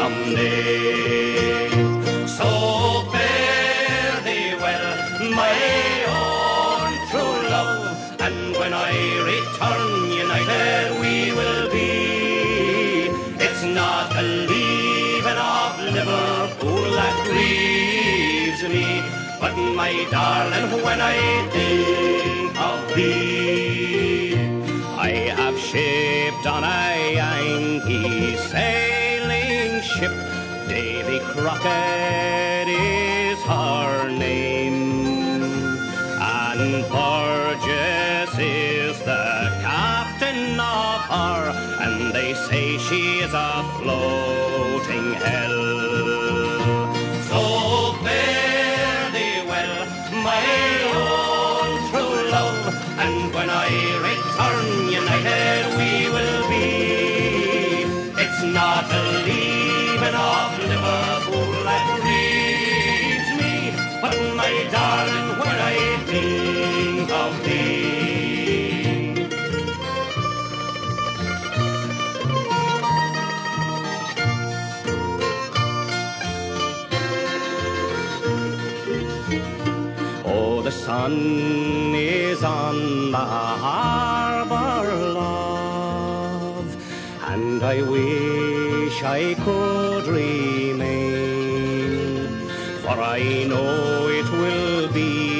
someday. So fare thee well, my own true love, and when I return united we will be. It's not the leaving of Liverpool that grieves me, but my darling, when I think of thee, I have shipped on a sailing ship. Davy Crockett is her name, and Burgess is the captain of her, and they say she is a floating hell. So fare thee well, my true love, and when I of. Oh, the sun is on the harbor, love, and I wish I could remain, for I know it will be